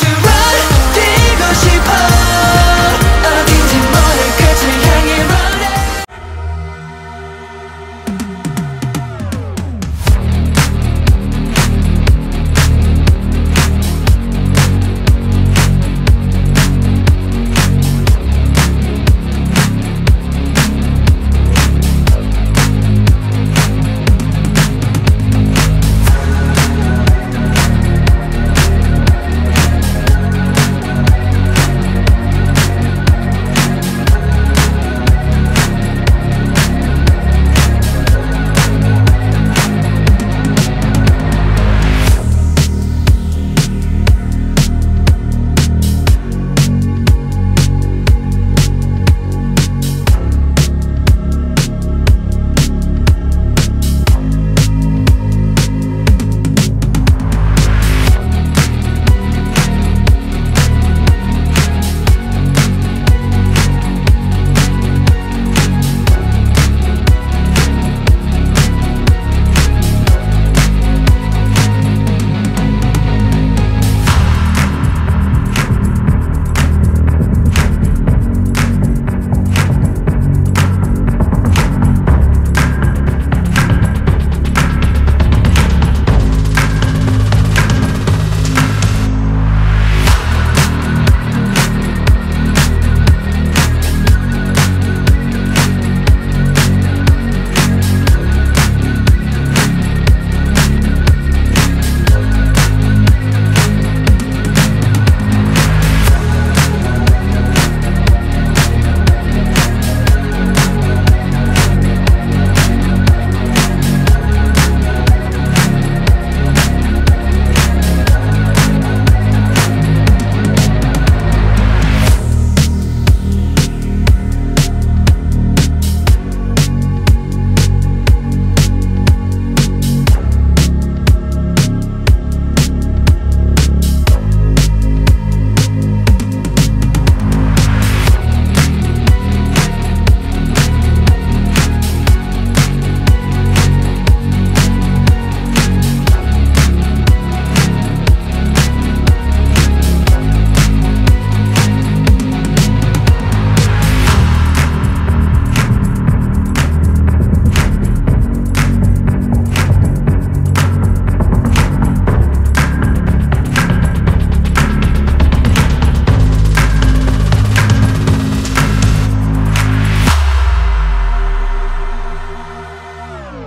down to